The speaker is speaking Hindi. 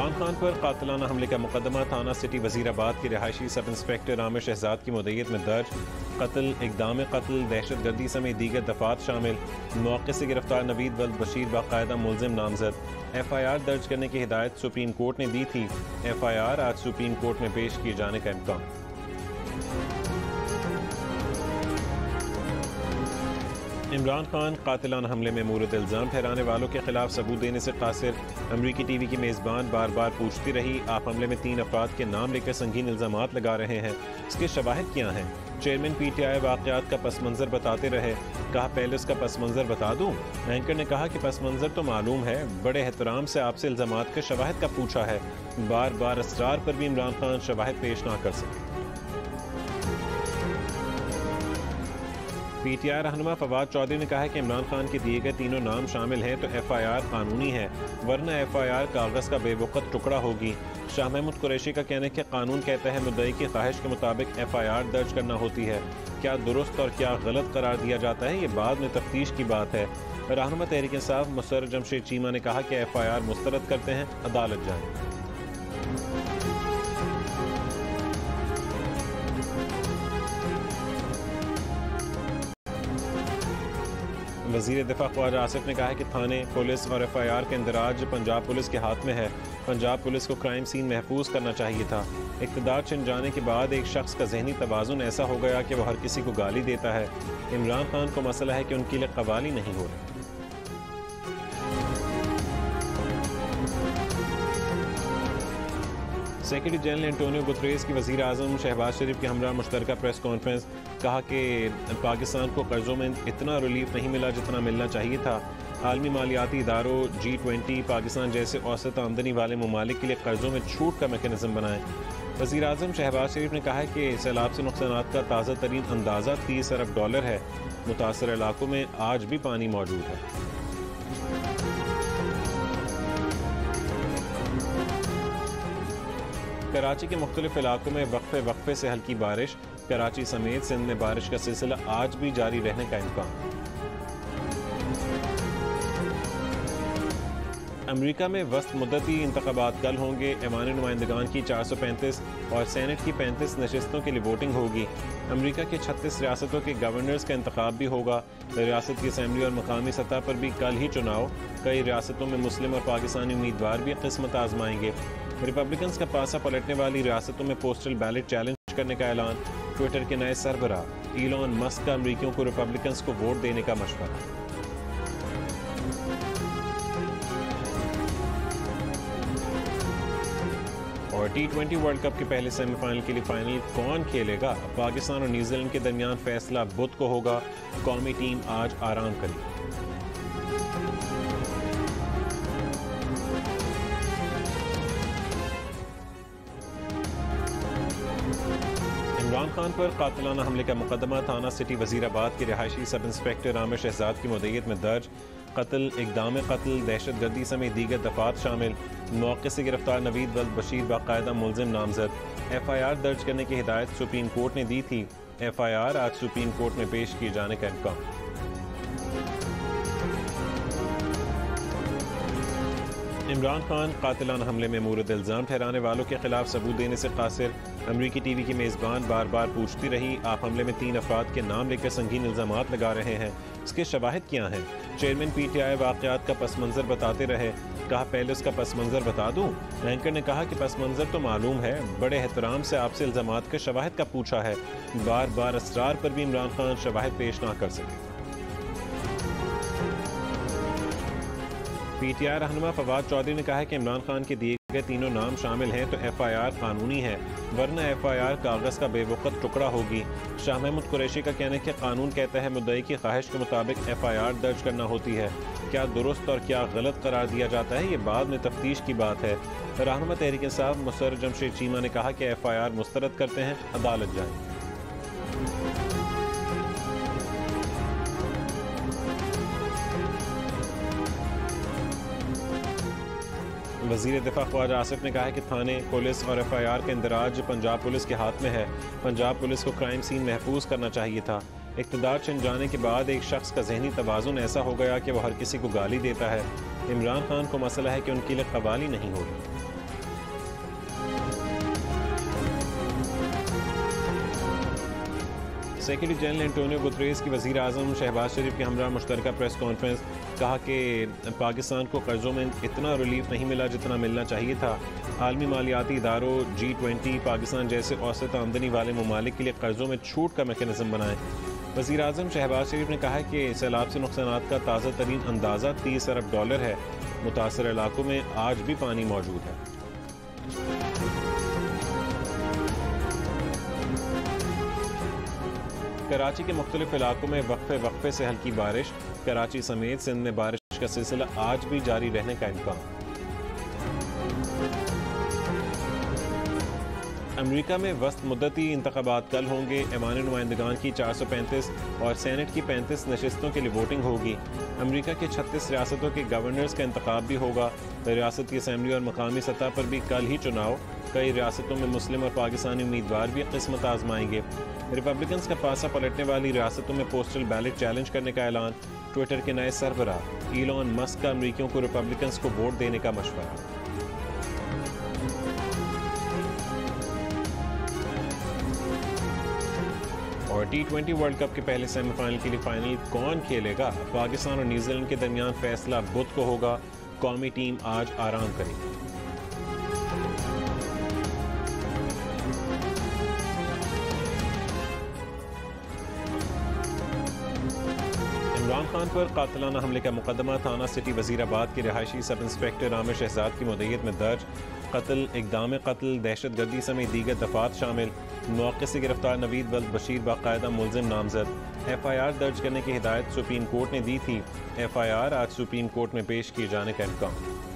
इमरान खान पर कातलाना हमले का मुकदमा, थाना सिटी वजीराबाद के रिहायशी सब इंस्पेक्टर आमिर शहजाद की मदयत में दर्ज। कत्ल इकदाम कत्ल दहशत गर्दी समेत दीगर दफात शामिल। मौके से गिरफ़्तार नवीद बल बशीर बाकायदा मुलजिम नामजद। एफ़ आई आर दर्ज करने की हिदायत सुप्रीम कोर्ट ने दी थी। एफ़ आई आर आज सुप्रीम कोर्ट में पेश किए जाने का इम्कान। इमरान खान कातिलान हमले में मूरत इल्ज़ाम ठहराने वालों के खिलाफ सबूत देने से कासिर। अमरीकी टी वी की मेज़बान बार बार पूछती रही, आप हमले में तीन अफराद के नाम लेकर संगीन इल्ज़ाम लगा रहे हैं। इसके शवाहद क्या हैं? चेयरमैन पी टी आई वाक़ात का पस मंज़र बताते रहे। कहा, पहले उसका पस मंज़र बता दूँ? एंकर ने कहा कि पस मंज़र तो मालूम है, बड़े एहतराम से आपसे इल्ज़ाम के शवाहद का पूछा है। बार बार असरार पर भी इमरान खान शवाहद पेश ना कर सके। पीटीआई रहनुमा फवाद चौधरी ने कहा है कि इमरान खान के दिए गए तीनों नाम शामिल हैं तो एफआईआर कानूनी है, वरना एफआईआर कागज़ का बेवकत टुकड़ा होगी। शाह महमूद कुरैशी का कहना है कि कानून कहता है मुद्दई की ख्वाहिश के मुताबिक एफआईआर दर्ज करना होती है। क्या दुरुस्त और क्या गलत करार दिया जाता है, ये बाद में तफ्तीश की बात है। रहनुमा तहरीक इंसाफ मुसर जमशेद चीमा ने कहा कि एफ़ आई आर मुस्तरद करते हैं, अदालत जाएँ। वज़ीर दिफा ख्वाजा आसिफ ने कहा है कि थाने, पुलिस और एफ़ आई आर के इंदराज पंजाब पुलिस के हाथ में है। पंजाब पुलिस को क्राइम सीन महफूज करना चाहिए था। इकतदार छिन जाने के बाद एक शख्स का जहनी तोज़ुन ऐसा हो गया कि वह हर किसी को गाली देता है। इमरान खान को मसला है कि उनके लिए कवाली नहीं हो रही। सेक्रेटरी जनरल एंटोनियो गुतरेस की वजी अजम शहबाज शरीफ के हमरा मुश्तर प्रेस कॉन्फ्रेंस कहा कि पाकिस्तान को कर्ज़ों में इतना रिलीफ नहीं मिला जितना मिलना चाहिए था। आलमी मालियाती इदारों जी ट्वेंटी पाकिस्तान जैसे औसत आमदनी वाले ममालिक के लिए कर्ज़ों में छूट का मेकनिज़म बनाएँ। वजी अजम शहबाज शरीफ ने कहा है कि सैलाब से नुकसान का ताज़ा तरीन अंदाज़ा तीस अरब डॉलर है। मुतासर इलाकों में आज भी पानी मौजूद है। कराची के मुख्तलिफ़ इलाकों में वक्फे वक्फे से हल्की बारिश, कराची समेत सिंध में बारिश का सिलसिला आज भी जारी रहने का इम्कान। अमरीका में वस्त मुद्दती इंतबात कल होंगे ऐवान नुमाइंदगान की चार सौ पैंतीस और सैनट की पैंतीस नशस्तों के लिए वोटिंग होगी। अमरीका के छत्तीस रियासतों के गवर्नर्स का इंतखब भी होगा। रियासत की असम्बली और मकामी सतह पर भी कल ही चुनाव। कई रियासतों में मुस्लिम और पाकिस्तानी उम्मीदवार भी किस्मत आजमाएँगे। रिपब्लिकन का पासा पलटने वाली रियासतों में पोस्टल बैलेट चैलेंज करने का ऐलान। ट्विटर के नए सरबरा ईलॉन मस्क का अमरीकियों को रिपब्लिकन को वोट देने का मशवरा। और टी ट्वेंटी वर्ल्ड कप के पहले सेमीफाइनल के लिए फाइनल कौन खेलेगा? पाकिस्तान और न्यूजीलैंड के दरमियान फैसला बुध को होगा। कौमी टीम आज आराम करेगी। इमरान खान पर कातलाना हमले का मुकदमा, थाना सिटी वजीराबाद के रिहायशी सब इंस्पेक्टर आमिर शहजाद की मदयत में दर्ज कत्ल इकदाम कत्ल दहशत गर्दी समेत दीगर दफात शामिल। मौके से गिरफ़्तार नवीद वल्द बशीर बाकायदा मुलजिम नामजद। एफ़ आई आर दर्ज करने की हिदायत सुप्रीम कोर्ट ने दी थी। एफ़ आई आर आज सुप्रीम कोर्ट में पेश किए जाने का इम्कान। इमरान खान कातिलान हमले में मूरत इल्ज़ाम ठहराने वालों के खिलाफ सबूत देने से कासिर। अमरीकी टीवी की मेज़बान बार बार पूछती रही, आप हमले में तीन अफराद के नाम लेकर संगीन इल्ज़ाम लगा रहे हैं। इसके शवाहद क्या हैं? चेयरमैन पी टी आई वाक़ात का पस मंज़र बताते रहे। कहा, पहले उसका पस मंज़र बता दूँ? एंकर ने कहा कि पस मंज़र तो मालूम है, बड़े एहतराम से आपसे इल्ज़ाम के शवाहद का पूछा है। बार बार असरार पर भी इमरान खान शवाहद पेश ना कर सके। पीटीआई रहनुमा फवाद चौधरी ने कहा है कि इमरान खान के दिए गए तीनों नाम शामिल हैं तो एफआईआर कानूनी है, वरना एफआईआर कागज़ का बेवकत टुकड़ा होगी। शाह महमूद कुरैशी का कहना है कि कानून कहता है मुद्दई की ख्वाहिश के मुताबिक एफआईआर दर्ज करना होती है। क्या दुरुस्त और क्या गलत करार दिया जाता है, ये बाद में तफ्तीश की बात है। रहनुमा तहरीक साहब मुसर जमशेद चीमा ने कहा कि एफ़ आई आर मुस्तरद करते हैं, अदालत जाएँ। वज़ीर दफ़ा ख्वाजा आसिफ ने कहा है कि थाने, पुलिस और एफ़ आई आर का इंदराज पंजाब पुलिस के हाथ में है। पंजाब पुलिस को क्राइम सीन महफूज करना चाहिए था। इकतदार छिन जाने के बाद एक शख्स का जहनी तोज़ुन ऐसा हो गया कि वह हर किसी को गाली देता है। इमरान खान को मसला है कि उनके लिए कवाली नहीं हो रही सेक्रेटरी जनरल एंटोनियो गुतरेस की वजी अजम शहबाज शरीफ के हमरा मुश्तर प्रेस कॉन्फ्रेंस कहा कि पाकिस्तान को कर्ज़ों में इतना रिलीफ नहीं मिला जितना मिलना चाहिए था। आलमी मालियाती इदारों जी ट्वेंटी पाकिस्तान जैसे औसत आमदनी वाले ममालिक के लिए कर्ज़ों में छूट का मेकनिज़म बनाएँ। वजी अजम शहबाज शरीफ ने कहा कि सैलाब से नुकसान का ताज़ा तरीन अंदाज़ा तीस अरब डॉलर है। मुतासर इलाकों में आज भी पानी मौजूद है। कराची के मुख्तलिफ़ इलाकों में वक्फे वक्फे से हल्की बारिश। कराची समेत सिंध में बारिश का सिलसिला आज भी जारी रहने का इम्कान। अमरीका में वस्त मुद्दती इंतबात कल होंगे। ऐवान नुमाइंदगान की चार सौ पैंतीस और सैनट की पैंतीस नशस्तों के लिए वोटिंग होगी। अमरीका के छत्तीस रियासतों के गवर्नर्स का इंतखब भी होगा। रियासत की असम्बली और मकामी सतह पर भी कल ही चुनाव। कई रियासतों में मुस्लिम और पाकिस्तानी उम्मीदवार भी किस्मत आजमाएँगे। रिपब्लिकन का पासा पलटने वाली रियासतों में पोस्टल बैलेट चैलेंज करने का ऐलान। ट्विटर के नए सरबरा ईलॉन मस्क का अमरीकियों को रिपब्लिकन को वोट देने का मशवरा। और टी ट्वेंटी वर्ल्ड कप के पहले सेमीफाइनल के लिए फाइनल कौन खेलेगा? पाकिस्तान और न्यूजीलैंड के दरमियान फैसला बुध को होगा। कौमी टीम आज आराम करेगी। इमरान खान पर कातलाना हमले का मुकदमा, थाना सिटी वजीराबाद के रिहायशी सब इंस्पेक्टर आमिर शहजाद की मदयत में दर्ज। कत्ल इकदाम कत्ल दहशत गर्दी समेत दीगर दफात शामिल। मौके से गिरफ़्तार नवीद बल्द बशीर बाकायदा मुलजिम नामजद। एफ़ आई आर दर्ज करने की हिदायत सुप्रीम कोर्ट ने दी थी। एफ़ आई आर आज सुप्रीम कोर्ट में पेश किए जाने का इम्कान।